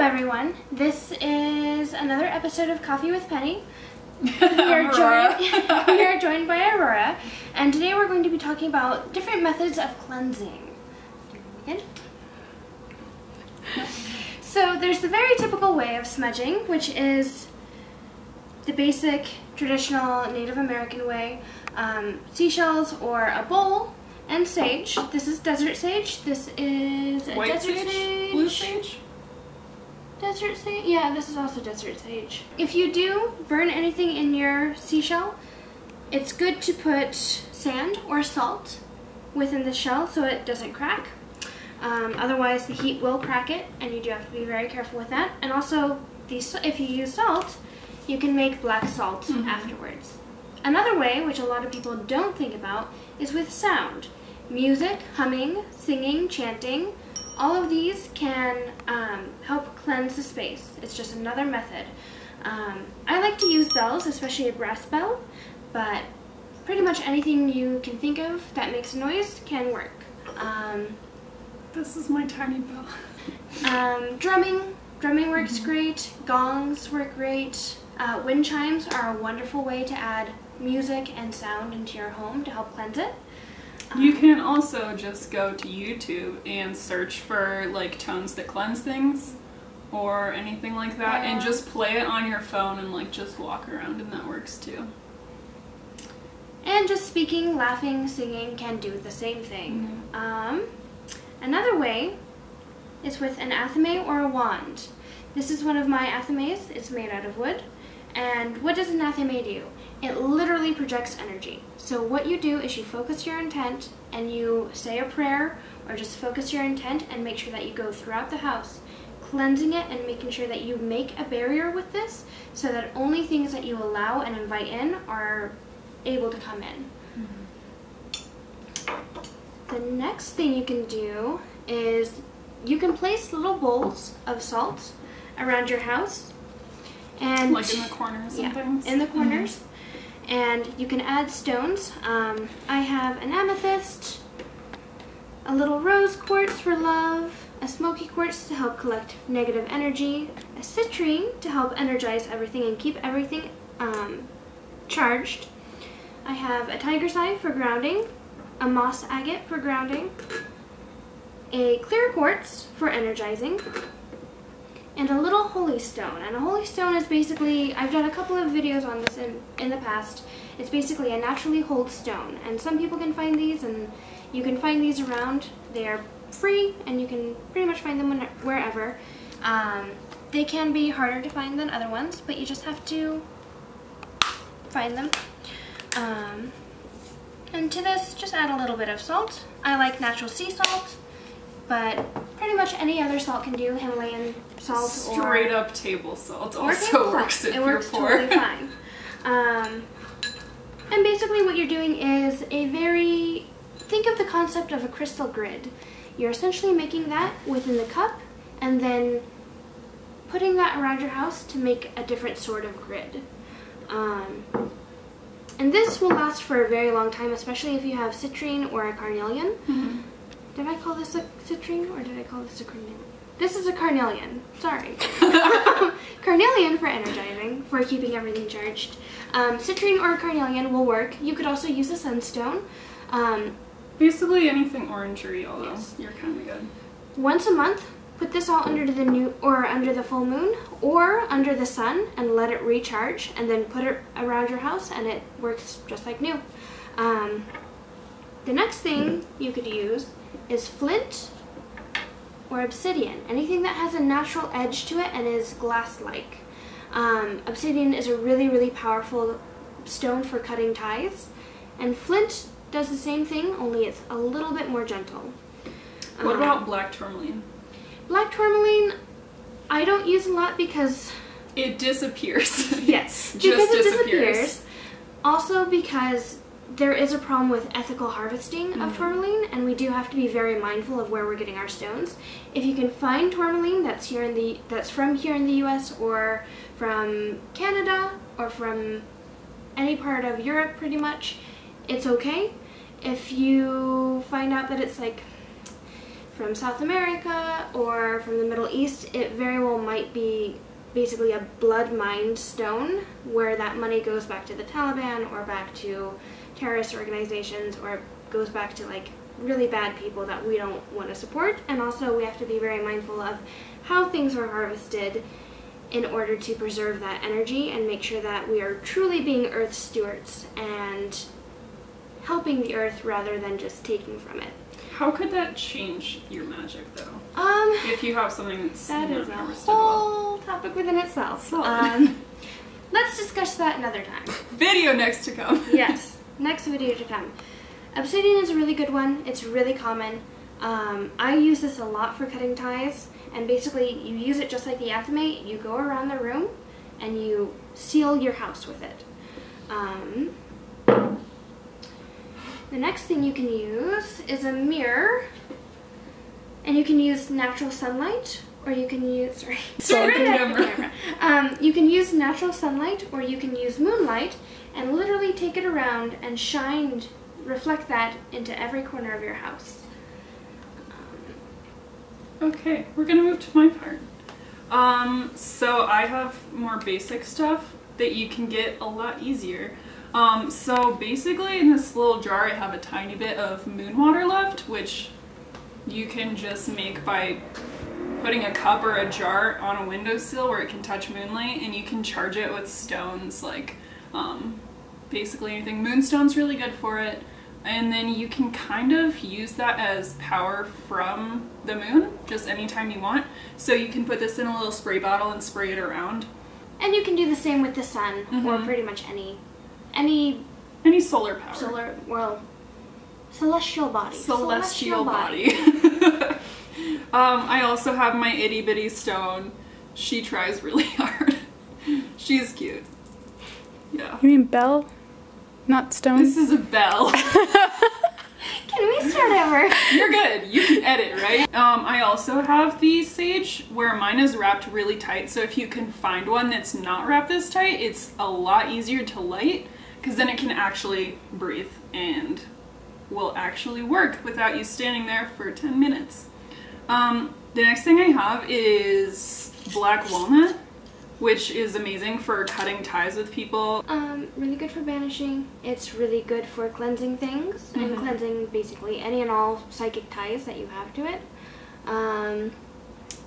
everyone. This is another episode of Coffee with Penny. We are, joined, we are joined by Aurora, and today we're going to be talking about different methods of cleansing. So there's the very typical way of smudging, which is the basic traditional Native American way. Um, seashells or a bowl and sage. This is desert sage. This is a White desert sage? Blue sage? Desert sage? Yeah, this is also desert sage. If you do burn anything in your seashell, it's good to put sand or salt within the shell so it doesn't crack. Um, otherwise, the heat will crack it, and you do have to be very careful with that. And also, these, if you use salt, you can make black salt Mhm. afterwards. Another way, which a lot of people don't think about, is with sound. Music, humming, singing, chanting, all of these can um, help cleanse the space. It's just another method. Um, I like to use bells, especially a brass bell, but pretty much anything you can think of that makes noise can work. Um, This is my tiny bell. um, drumming, drumming works great. Gongs work great. Uh, wind chimes are a wonderful way to add music and sound into your home to help cleanse it. You can also just go to YouTube and search for like tones that cleanse things or anything like that and just play it on your phone and like just walk around and that works too. And just speaking, laughing, singing can do the same thing. Um, another way is with an athame or a wand. This is one of my athames. It's made out of wood. And what does an athame do? It literally projects energy. So what you do is you focus your intent and you say a prayer or just focus your intent and make sure that you go throughout the house cleansing it and making sure that you make a barrier with this so that only things that you allow and invite in are able to come in. The next thing you can do is you can place little bowls of salt around your house and Like in the corners yeah, and things. in the corners. And you can add stones. Um, I have an amethyst, a little rose quartz for love, a smoky quartz to help collect negative energy, a citrine to help energize everything and keep everything um, charged. I have a tiger's eye for grounding, a moss agate for grounding, a clear quartz for energizing, and a little holy stone. And a holy stone is basically, I've done a couple of videos on this in, in the past. It's basically a naturally holed stone. And some people can find these and you can find these around. They are free and you can pretty much find them wherever. Um, they can be harder to find than other ones, but you just have to find them. Um, and to this, just add a little bit of salt. I like natural sea salt, but pretty much any other salt can do. Himalayan salt Straight or up table salt also table salt. works if it you're works poor. totally fine. Um, and basically, what you're doing is a very think of the concept of a crystal grid. You're essentially making that within the cup, and then putting that around your house to make a different sort of grid. Um, and this will last for a very long time, especially if you have citrine or a carnelian. Mhm. Did I call this a citrine or did I call this a carnelian? This is a carnelian. Sorry. carnelian for energizing, for keeping everything charged. Um, citrine or carnelian will work. You could also use a sunstone. Um, Basically anything orangery, although Yes. you're kind of good. once a month, put this all under the new or under the full moon or under the sun and let it recharge, and then put it around your house, and it works just like new. Um, the next thing you could use is flint or obsidian, anything that has a natural edge to it and is glass-like. Um, obsidian is a really, really powerful stone for cutting ties, and flint does the same thing, only it's a little bit more gentle. What Um, about black tourmaline? Black tourmaline, I don't use a lot because It disappears. yes, Just because it disappears. disappears. Also because there is a problem with ethical harvesting of Mhm. tourmaline, and we do have to be very mindful of where we're getting our stones. If you can find tourmaline that's here in the that's from here in the U.S. or from Canada or from any part of Europe, pretty much, it's okay. If you find out that it's like from South America or from the Middle East, it very well might be basically a blood mined stone where that money goes back to the Taliban or back to terrorist organizations or goes back to like really bad people that we don't want to support. And also, we have to be very mindful of how things are harvested in order to preserve that energy and make sure that we are truly being earth stewards and helping the earth rather than just taking from it. How could that change your magic though? Um, If you have something that's that is a harvested well. whole topic within itself. Um, let's discuss that another time. Video next to come. yes, next video to come. Obsidian is a really good one. It's really common. Um, I use this a lot for cutting ties, and basically you use it just like the Athame. You go around the room and you seal your house with it. Um, the next thing you can use is a mirror, and you can use natural sunlight, or you can use sorry, Sorry, to camera. camera. Um, you can use natural sunlight, or you can use moonlight, and literally take it around and shine, reflect that into every corner of your house. Okay, we're gonna move to my part. Um, so I have more basic stuff that you can get a lot easier. Um, so basically in this little jar I have a tiny bit of moon water left, which you can just make by putting a cup or a jar on a windowsill where it can touch moonlight and you can charge it with stones like um, basically anything. Moonstone's really good for it. And then you can kind of use that as power from the moon, just anytime you want. So you can put this in a little spray bottle and spray it around. And you can do the same with the sun, or Mhm. pretty much any, any Any solar power. solar, well, celestial body. Celestial body. um, I also have my itty bitty stone. She tries really hard. She's cute. Yeah. You mean bell? Not stone? This is a bell. Can we start over? You're good. You can edit, right? Um, I also have the sage where mine is wrapped really tight. So if you can find one that's not wrapped this tight, it's a lot easier to light because then it can actually breathe and will actually work without you standing there for 10 minutes. Um, the next thing I have is black walnut, which is amazing for cutting ties with people. Um, really good for banishing. It's really good for cleansing things and Mhm. cleansing basically any and all psychic ties that you have to it. Um,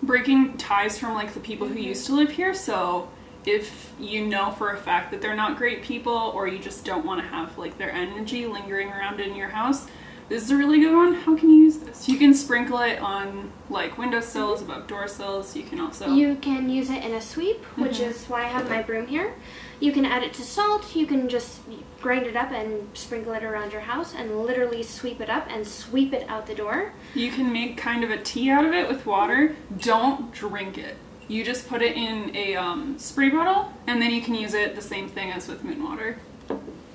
breaking ties from like the people who used to live here so if you know for a fact that they're not great people or you just don't want to have like their energy lingering around in your house this is a really good one how can you use this you can sprinkle it on like windowsills above door sills you can also You can use it in a sweep, which Mhm. is why I have my broom here. You can add it to salt. You can just grind it up and sprinkle it around your house and literally sweep it up and sweep it out the door. you can make kind of a tea out of it with water don't drink it you just put it in a um, spray bottle and then you can use it the same thing as with moon water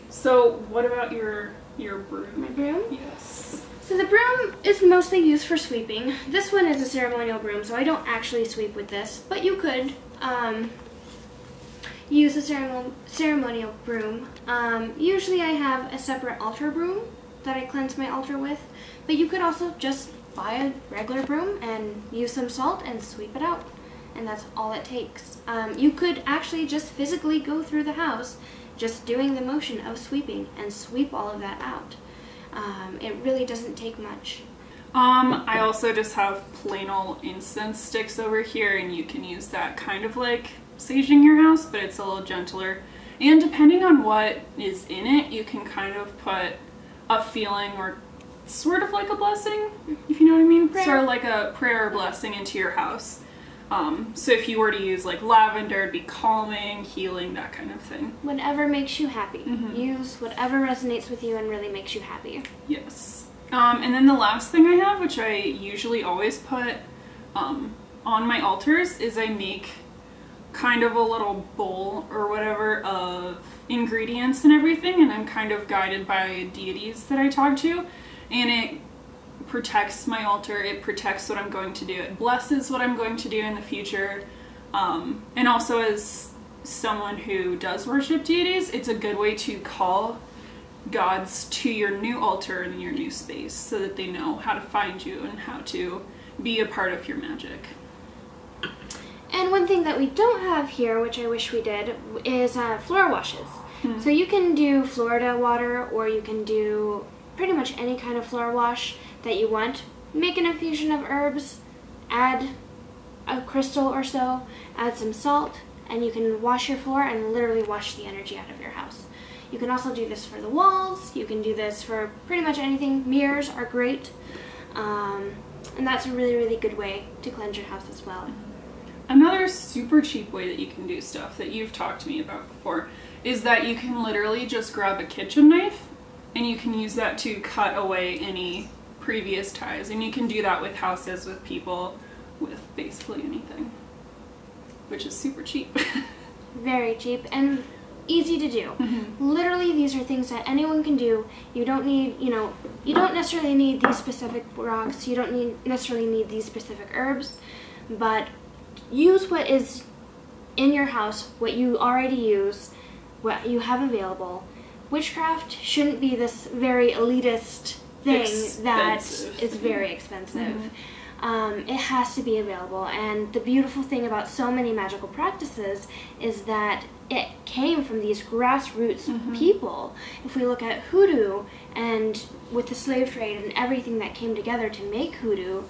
so what about your your broom My broom. yes So the broom is mostly used for sweeping. This one is a ceremonial broom, so I don't actually sweep with this, but you could um, use a ceremonial ceremonial broom. Um, usually I have a separate altar broom that I cleanse my altar with, but you could also just buy a regular broom and use some salt and sweep it out. And that's all it takes. Um, you could actually just physically go through the house just doing the motion of sweeping and sweep all of that out. Um, it really doesn't take much. Um, I also just have plain old incense sticks over here, and you can use that kind of like saging your house, but it's a little gentler. And depending on what is in it, you can kind of put a feeling or sort of like a blessing, if you know what I mean. Prayer. Sort of like a prayer or blessing into your house. Um, so if you were to use like lavender, it'd be calming, healing, that kind of thing. Whatever makes you happy. Mhm. Use whatever resonates with you and really makes you happy. Yes. Um, and then the last thing I have, which I usually always put um, on my altars, is I make kind of a little bowl or whatever of ingredients and everything, and I'm kind of guided by deities that I talk to, and it protects my altar, it protects what I'm going to do, it blesses what I'm going to do in the future, um, and also as someone who does worship deities, it's a good way to call gods to your new altar and your new space so that they know how to find you and how to be a part of your magic. And one thing that we don't have here, which I wish we did, is uh, floor washes. So you can do Florida water or you can do pretty much any kind of floor wash that you want. Make an infusion of herbs, add a crystal or so, add some salt, and you can wash your floor and literally wash the energy out of your house. You can also do this for the walls, you can do this for pretty much anything. Mirrors are great. Um, and that's a really, really good way to cleanse your house as well. Another super cheap way that you can do stuff that you've talked to me about before is that you can literally just grab a kitchen knife and you can use that to cut away any previous ties. And you can do that with houses, with people, with basically anything, which is super cheap. Very cheap and easy to do. Mm-hmm. Literally, these are things that anyone can do. You don't need, you know, you don't necessarily need these specific rocks. You don't need necessarily need these specific herbs, but use what is in your house, what you already use, what you have available. Witchcraft shouldn't be this very elitist thing that Expensive. is very expensive. Um, it has to be available, and the beautiful thing about so many magical practices is that it came from these grassroots people. If we look at hoodoo and with the slave trade and everything that came together to make hoodoo,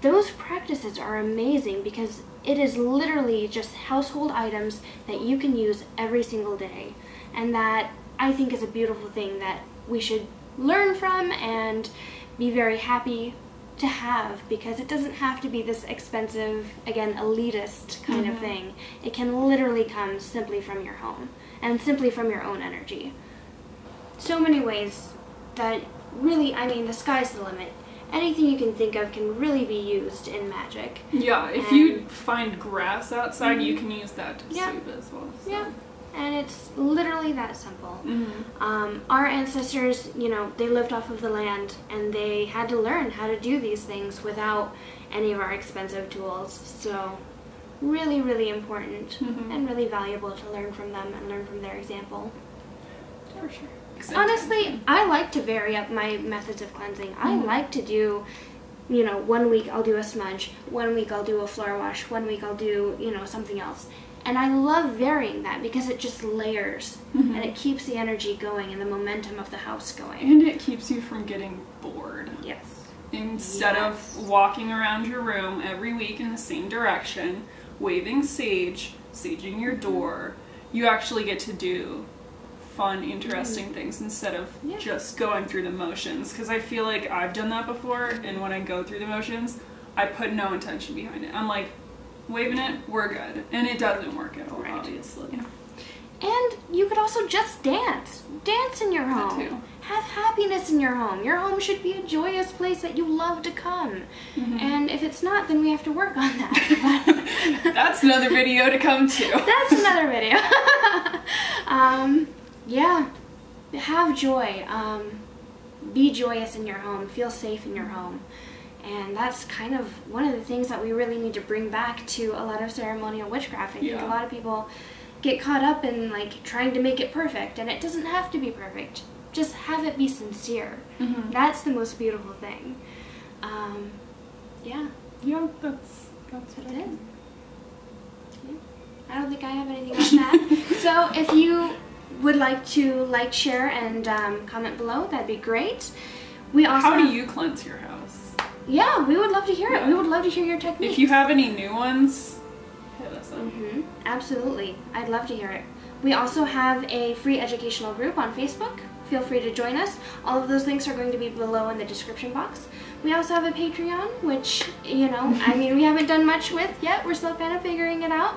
those practices are amazing because it is literally just household items that you can use every single day. And that I think is a beautiful thing that we should learn from and be very happy to have because it doesn't have to be this expensive, again, elitist kind of mm-hmm. thing. It can literally come simply from your home and simply from your own energy. So many ways that really, I mean, the sky's the limit. Anything you can think of can really be used in magic. yeah, if you find grass outside, you mm-hmm. can use that to Yeah. soothe as well. so. Yeah. And it's literally that simple. Mhm. Um, our ancestors, you know, they lived off of the land and they had to learn how to do these things without any of our expensive tools. So, really, really important Mhm. and really valuable to learn from them and learn from their example. For sure. Honestly, I like to vary up my methods of cleansing. I like to do, you know, one week I'll do a smudge, one week I'll do a floor wash, one week I'll do, you know, something else. And I love varying that because it just layers mm-hmm. and it keeps the energy going and the momentum of the house going. And it keeps you from getting bored. Yes. Instead Yes. of walking around your room every week in the same direction, waving sage, saging your mm-hmm. door, you actually get to do fun, interesting mm-hmm. things instead of Yeah. just going through the motions. Because I feel like I've done that before, and when I go through the motions, I put no intention behind it. I'm like, waving it, we're good. And it doesn't work at all, Right. obviously. And you could also just dance. Dance in your home. too. Have happiness in your home. Your home should be a joyous place that you love to come. And if it's not, then we have to work on that. That's another video to come to. That's another video. um, yeah, have joy. Um, be joyous in your home. Feel safe in your home. And that's kind of one of the things that we really need to bring back to a lot of ceremonial witchcraft. I think a lot of people get caught up in like trying to make it perfect, and it doesn't have to be perfect. Just have it be sincere. Mhm. That's the most beautiful thing. Um, yeah. Yeah, that's that's what it. do. I don't think I have anything else to add. so if you would like to like, share, and um, comment below, that'd be great. We also How do you cleanse your house? Yeah, we would love to hear it. We would love to hear your techniques. If you have any new ones, hit us up. hmm Absolutely. I'd love to hear it. We also have a free educational group on Facebook. Feel free to join us. All of those links are going to be below in the description box. We also have a Patreon, which, you know, I mean, we haven't done much with yet. We're still kind of figuring it out.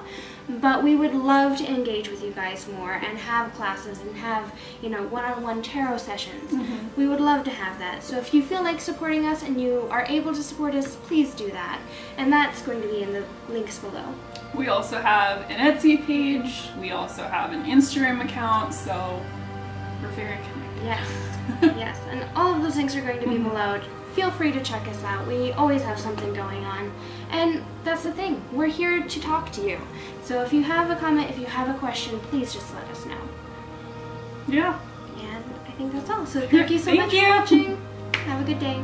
But we would love to engage with you guys more and have classes and have, you know, one-on-one tarot sessions. Mm-hmm. We would love to have that. So if you feel like supporting us and you are able to support us, please do that. And that's going to be in the links below. We also have an Etsy page. We also have an Instagram account, so we're very connected. Yes, yes, and all of those links are going to be mm-hmm. below. Feel free to check us out. We always have something going on. And that's the thing, we're here to talk to you. So if you have a comment, if you have a question, please just let us know. Yeah. And I think that's all. So thank you so Thank much you. for watching. Have a good day.